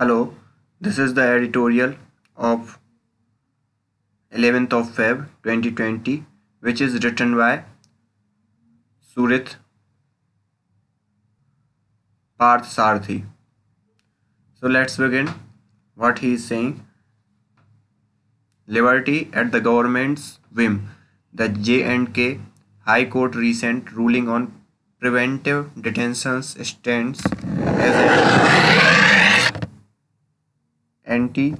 Hello, this is the editorial of 11th of Feb 2020 which is written by Surit Parth Sarthi. So let's begin what he is saying. Liberty at the government's whim. The J&K High Court recent ruling on preventive detentions stands as a 80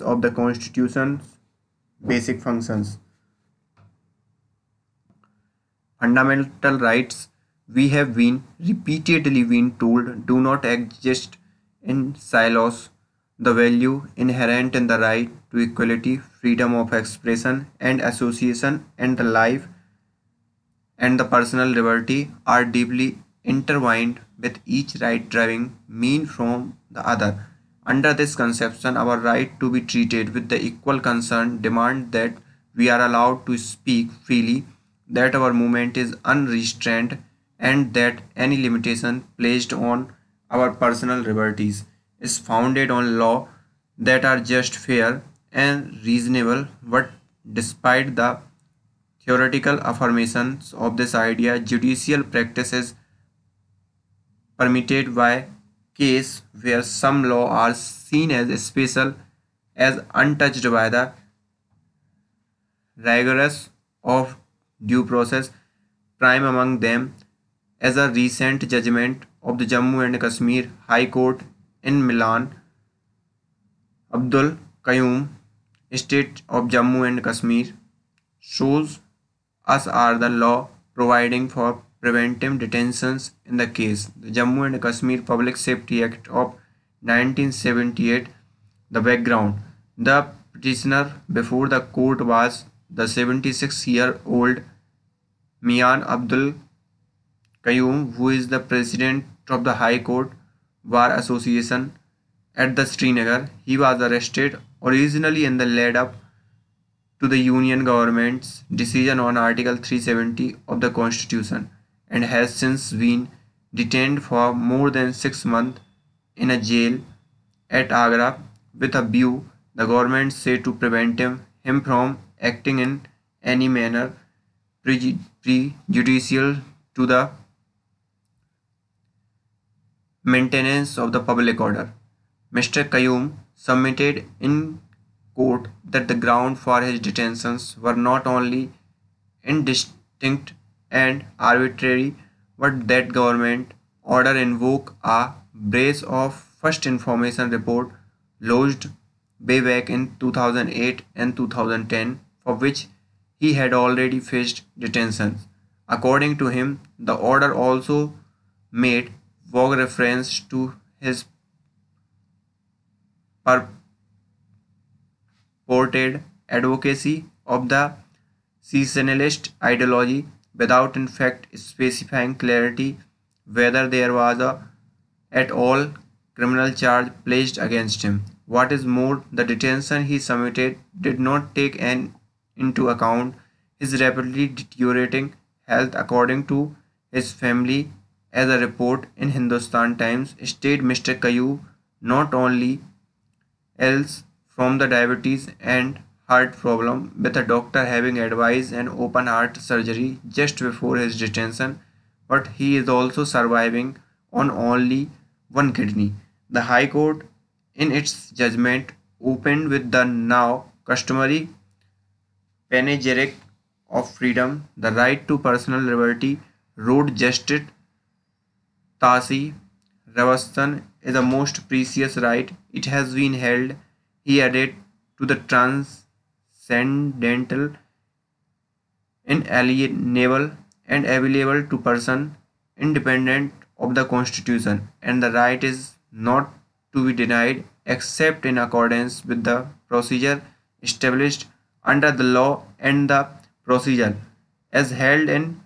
of the constitution's basic functions. Fundamental rights we have been repeatedly been told do not exist in silos. The value inherent in the right to equality freedom of expression and association and the life and the personal liberty are deeply intertwined with each right driving mean from the other. Under this conception, our right to be treated with the equal concern demand that we are allowed to speak freely, that our movement is unrestrained, and that any limitation placed on our personal liberties is founded on law that are just fair and reasonable but despite the theoretical affirmations of this idea judicial practice is permitted by case where some law are seen as special as untouched by the rigors of due process prime among them as a recent judgment of the Jammu and Kashmir High Court in Mian Abdul Qayyum State of Jammu and Kashmir shows us are the law providing for preventive detentions in the case. The Jammu and Kashmir Public Safety Act of 1978. The background The petitioner before the court was the 76 year old Mian Abdul Qayyum, who is the president of the High Court Bar Association at the Srinagar. He was arrested originally in the lead up to the Union government's decision on Article 370 of the Constitution and has since been detained for more than six months in a jail at Agra with a view the government said to prevent him, him from acting in any manner prejudicial to the maintenance of the public order. Mr. Qayyum submitted in court that the ground for his detentions were not only indistinct and arbitrary, but that government order invoke a brace of first information report lodged way back in 2008 and 2010 for which he had already faced detentions. According to him, the order also made vague reference to his purported advocacy of the secessionist ideology without in fact specifying clarity whether there was a, at all criminal charge placed against him. What is more, the detention he submitted did not take an, into account his rapidly deteriorating health according to his family as a report in Hindustan Times stated Mr. Qayyum not only else from the diabetes and heart problem with a doctor having advised an open heart surgery just before his detention but he is also surviving on only one kidney. The High Court in its judgment opened with the now customary panegyric of freedom, the right to personal liberty, wrote Justice Tashi Rabstan is the most precious right. It has been held, he added, to the trans transcendental, inalienable, and available to person independent of the Constitution, and the right is not to be denied except in accordance with the procedure established under the law and the procedure as held in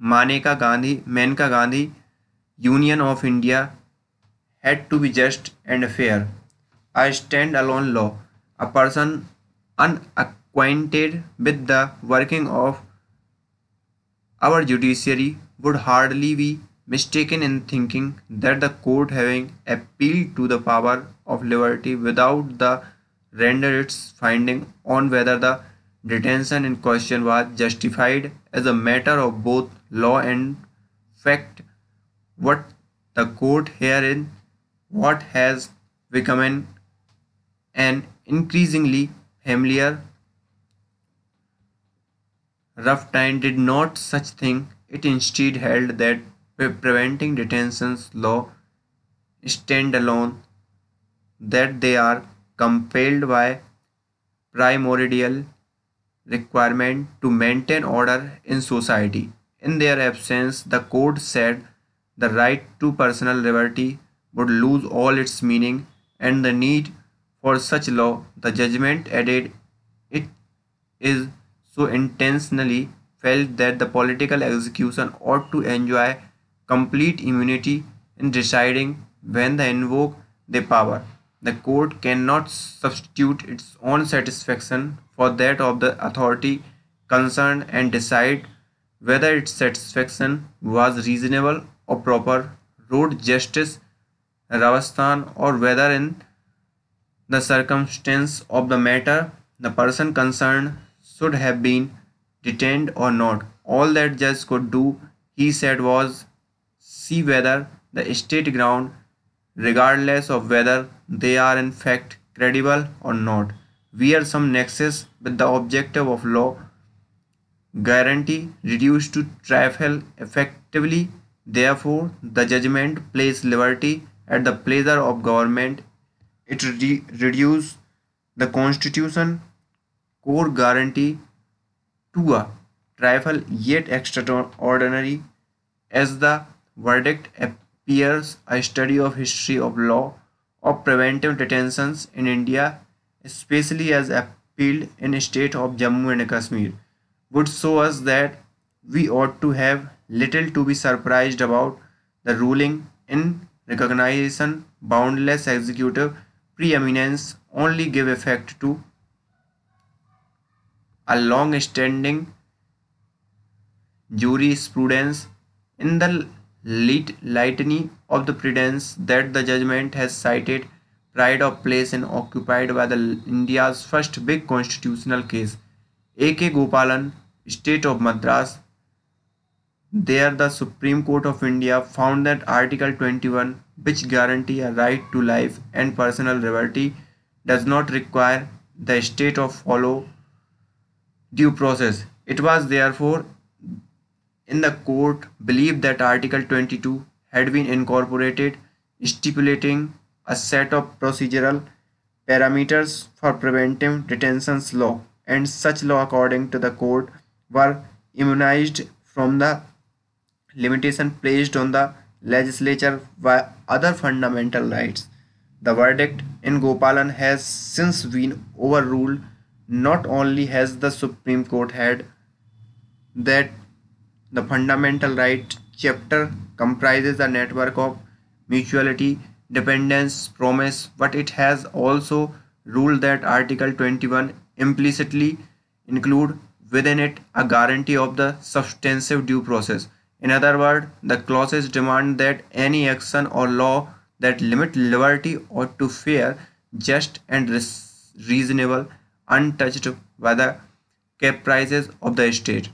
Maneka Gandhi, Maneka Gandhi Union of India had to be just and fair. A stand-alone law. A person unacquainted with the working of our judiciary would hardly be mistaken in thinking that the court having appealed to the power of liberty without the render its finding on whether the detention in question was justified as a matter of both law and fact what the court herein what has become an, an increasingly familiar rough time did not such thing it instead held that preventing detentions law stand alone that they are compelled by primordial requirement to maintain order in society. In their absence, the court said the right to personal liberty would lose all its meaning and the need for such law. The judgment added it is so intentionally felt that the political execution ought to enjoy complete immunity in deciding when they invoke their power. The court cannot substitute its own satisfaction for that of the authority concerned and decide whether its satisfaction was reasonable or proper, wrote Justice Rabstan, or whether in the circumstance of the matter the person concerned should have been detained or not. All that judge could do, he said, was see whether the state ground regardless of whether they are in fact credible or not, where some nexus with the objective of law guarantee reduced to trifle effectively. Therefore, the judgment placed liberty at the pleasure of government. It re- reduced the constitution core guarantee to a trifle yet extraordinary as the verdict appears a study of history of law of preventive detentions in India, especially as appealed in state of Jammu and Kashmir, would show us that we ought to have little to be surprised about the ruling in recognition boundless executive preeminence only give effect to a long-standing jurisprudence in the litany of the precedents that the judgment has cited pride of place and occupied by the India's first big constitutional case, A.K. Gopalan, State of Madras. There the Supreme Court of India found that Article 21, which guarantee a right to life and personal liberty, does not require the state to follow due process. It was therefore in the court believed that Article 22 had been incorporated stipulating a set of procedural parameters for preventive detentions law and such law according to the court were immunized from the limitation placed on the legislature by other fundamental rights. The verdict in Gopalan has since been overruled. Not only has the Supreme Court had that the fundamental right chapter comprises a network of mutuality, dependence, promise, but it has also ruled that Article 21 implicitly include within it a guarantee of the substantive due process. In other words, the clauses demand that any action or law that limit liberty ought to fair, just and reasonable, untouched by the caprices of the state.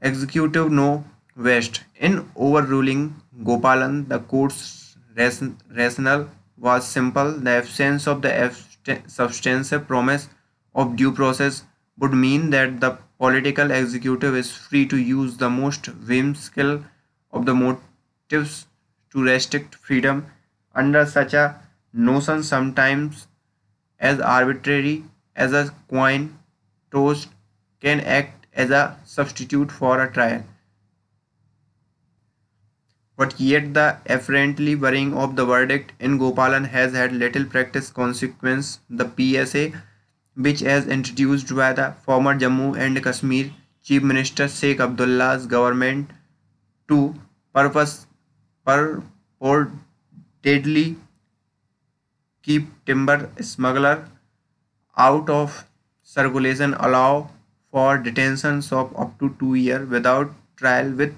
Executive No. West. In overruling Gopalan, the court's rationale was simple. The absence of the substantive promise of due process would mean that the political executive is free to use the most whimsical of the motives to restrict freedom. Under such a notion, sometimes as arbitrary as a coin tossed can act as a substitute for a trial. But yet the apparently worrying of the verdict in Gopalan has had little practice consequence. The PSA, which was introduced by the former Jammu and Kashmir Chief Minister Sheikh Abdullah's government to purpose purportedly keep timber smuggler out of circulation allow for detentions of up to two years without trial with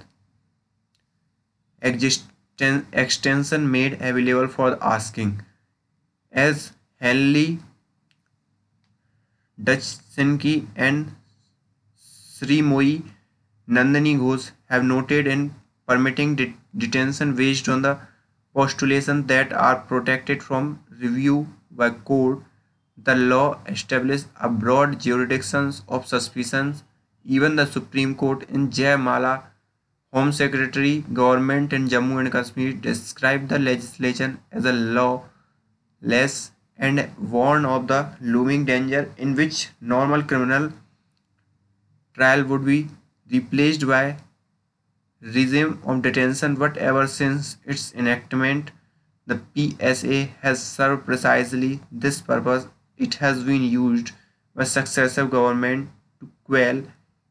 extension made available for asking. As Henley Dutch सिंकी and Sreemoyee Nandini Ghosh have noted in permitting detention based on the postulation that are protected from review by court the law establish abroad jurisdiction of suspicion even the supreme court in Jaimala home secretary government in Jammu and Kashmir describe the legislation as a lawless and warned of the looming danger in which normal criminal trial would be replaced by regime of detention. But ever since its enactment the PSA has served precisely this purpose. It has been used by successive governments to quell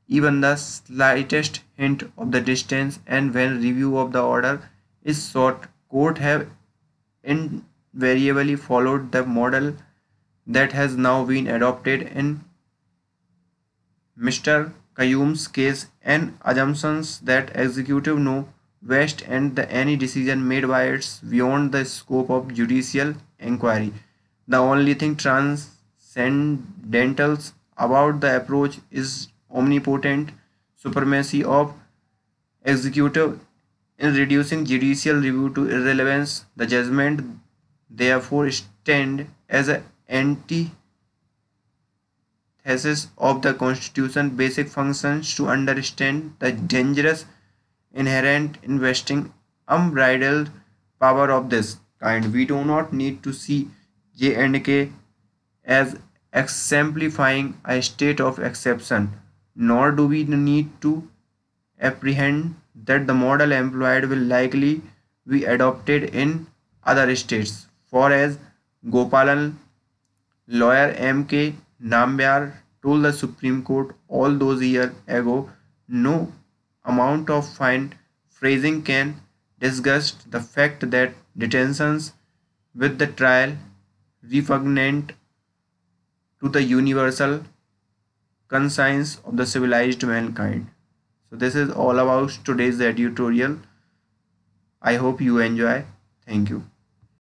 even the slightest hint of the distance. And when review of the order is sought court have invariably followed the model that has now been adopted in Mr. Qayyum's case and assumptions that executive know best and the any decision made by it's beyond the scope of judicial inquiry. The only thing transcendental about the approach is omnipotent supremacy of executive in reducing judicial review to irrelevance. The judgment therefore stand as an antithesis of the constitution basic functions to understand the dangerous inherent investing unbridled power of this kind. We do not need to see J and K as exemplifying a state of exception, nor do we need to apprehend that the model employed will likely be adopted in other states. For as Gopalan, lawyer M.K. Nambiar told the Supreme Court all those years ago, no amount of fine phrasing can disgust the fact that detentions with the trial repugnant to the universal conscience of the civilized mankind. So this is all about today's editorial. I hope you enjoy. Thank you.